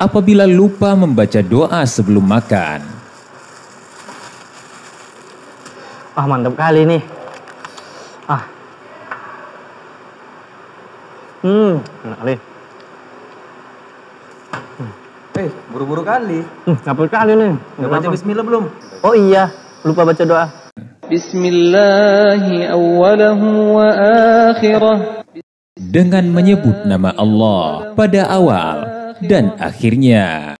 apabila lupa membaca doa sebelum makan. Ah mantap kali nih. Ah. Hmm, enak kali. Eh, buru-buru kali. Hmm, ngapur kali nih. Udah baca bismillah belum? Oh iya, lupa baca doa. Bismillahi awwalahu wa akhirah. Dengan menyebut nama Allah pada awal dan akhirnya.